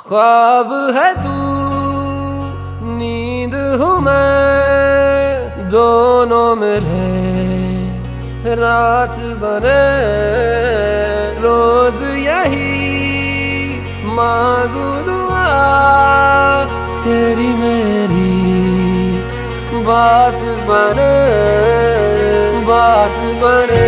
ख्वाब है तू, नींद हूँ मैं, दोनों मिले, रात बने, रोज यही मांगू दुआ, तेरी मेरी बात बने बात बने।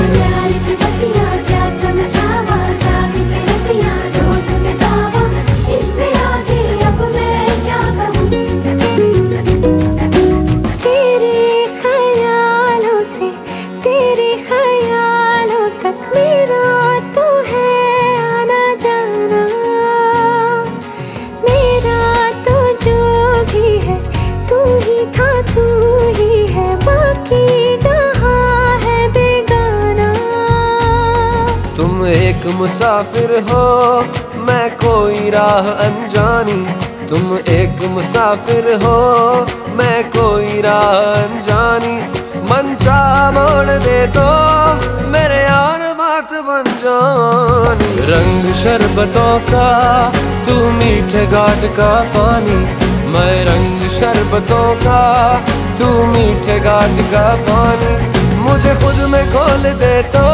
मुसाफिर हो, मैं कोई राह अनजानी। तुम एक मुसाफिर हो, मैं कोई राह अनजानी। मन चा मोड़ दे तो मेरे यार बात बन जानी। रंग शरबतों का, तू मीठे घाट का पानी। मैं रंग शरबतों का, तू मीठे घाट का पानी। मुझे खुद में खोल दे तो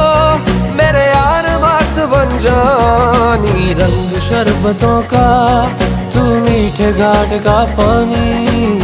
जानी रंग शरबतों का तू मीठे घाट का पानी।